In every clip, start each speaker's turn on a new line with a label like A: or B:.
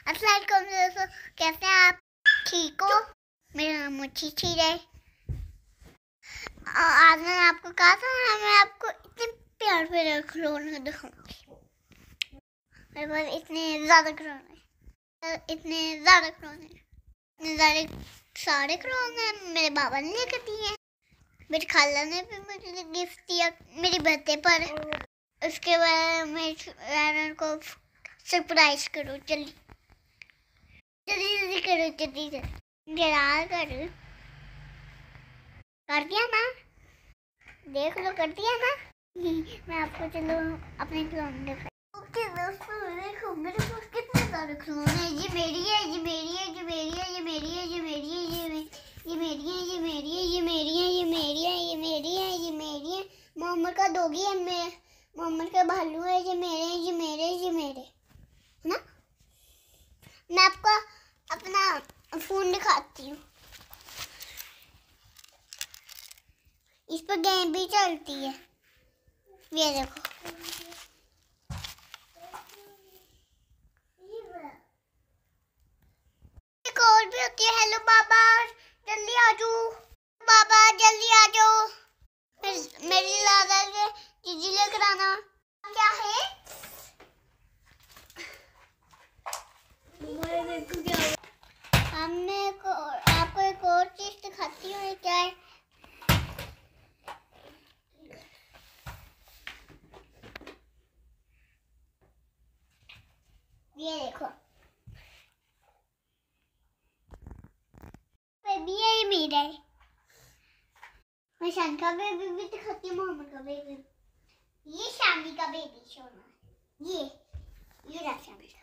A: अस्सलाम दोस्तों कैसे हैं आप ठीक हो मेरा नाम मुच्छी है आज मैंने आपको कहा था मैं आपको इतने प्यार प्यारे खिलौने दिखाऊँगी मेरे पास इतने ज़्यादा खिलौने इतने ज़्यादा खिलौने इतने ज़्यादा सारे खिलौने मेरे बाबा ने लेकर दिए मेरी खाला ने भी मुझे गिफ्ट दिया मेरी बर्थडे पर उसके बाद मेरे को सरप्राइज़ करो जल्दी जल्दी करो जल्दी जल्दी जरा करो कर दिया ना देख लो कर दिया ना मैं आपको चलो अपने खिलौने ओके दोस्तों देखो मेरे पास कितने सारे खिलौने हैं ये मेरी है ये मेरी है ये मेरी है ये मेरी है ये मेरी है ये ये मेरी है ये मेरी है ये मेरी है ये मेरी है ये मेरी है ये मेरी है मोहम्मद का दोगी है मैं मोहम्मद का भालू है ये मेरे ये मेरे ये मेरे है ना मैं आपको अपना फ़ोन दिखाती हूँ। इस पर गेम भी चलती है। ये देखो। एक और भी होती है। हेलो बाबा जल्दी आ जाओ। बाबा जल्दी आ जाओ। मेरी दादा जीजी लेकर आना। क्या है। हमने आपको एक और चीज़ दिखाती हूँ क्या है? ये देखो। बेबी है मेरा मैं शान का बेबी भी दिखाती हूँ मोहम्मद का बेबी ये शामी का बेबी सोना ये ये शामी का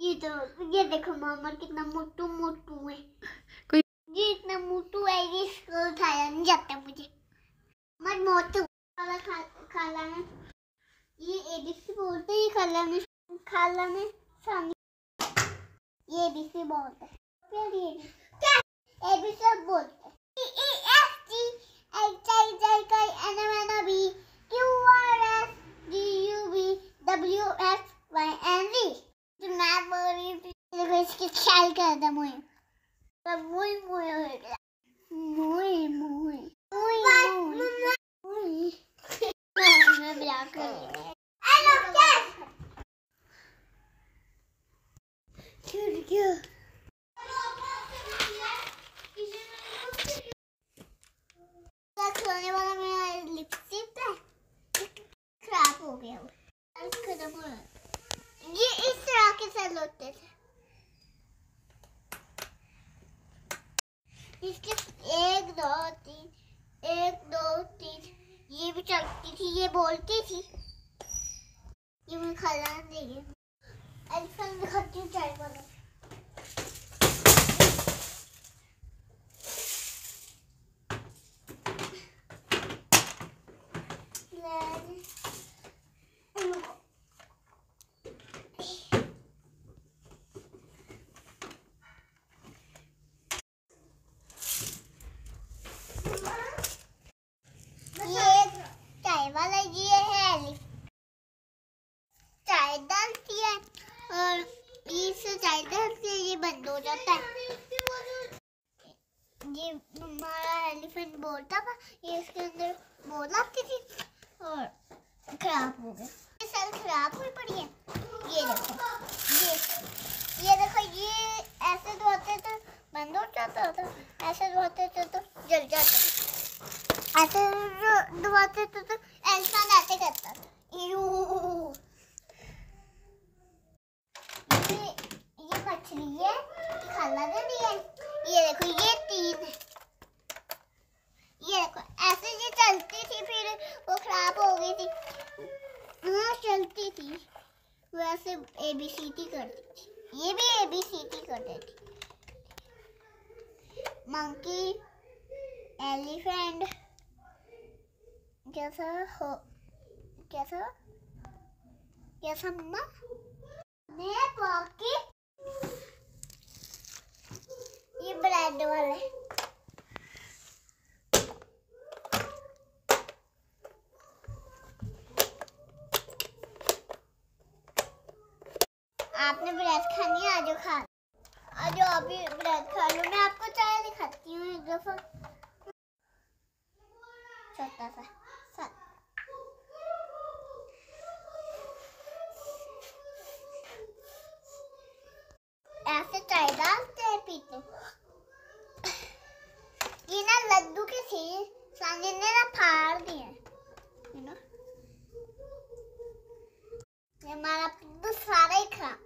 A: ये तो ये देखो मामा कितना मोटू मोटू है। कोई ये इतना मोटू है ये इसको खाया नहीं जाता मुझे। मत मोटू खाला खा, खाला ने ये एबीसी बोलते हैं खाला ने खाला में सामने। ये एबीसी बोलते हैं फिर ये क्या एबीसी बोलते हैं A S T H I J K N M N O B Q R S D U B W X Y N G मैं बोल रही थी देखो इसके ख्याल कर दे मुझे सब मुई मुई हो गया मुई मुई मुई मुई मैं ब्याह कर हेलो क्या क्या खिलौने वाला मेरा लिपस्टिक है खराब हो गया खत्म हो गया ये इस तरह के सेल होते थे इसके एक दो तीन, एक दो तीन। ये भी चलती थी, ये बोलती थी। ये मैं खाना देगी एलिफेंट दिखाती हूँ, चाय वाला वाला ये है चाय डालती है और इससे चाय डालती है ये बंद हो जाता है ये हमारा एलिफेंट बोलता था ये इसके अंदर बोल आती थी और खराब हो गया। ये सेल खराब हुई पड़ी है। ये देखो ये ये देखो ये ऐसे धोते तो बंद हो जाता था ऐसे धोते तो, तो जल जाता ऐसे धोते तो, तो ऐसा ऐसे करता ये ये मछली है खाना दे है ये देखो ये तीन है ये देखो ऐसे ये चलती थी फिर वो खराब हो गई थी हाँ चलती थी वैसे ए बी सी टी करती थी। ये भी ए बी सी टी कर देती मंकी एलिफेंट कैसा हो कैसा कैसा मम्मा मैं पॉकेट ये ब्रेड वाले आपने ब्रेड खानी है, आज खा आज अभी ब्रेड खा लो। मैं आपको चाय दिखाती हूँ, एक दफ़ा। छोटा सा ऐसे चाय डालते हैं पीते। ये ना लड्डू के थे सांझे ने ना फाड़ दिए ये हमारा पिद्दू सारा ही खराब।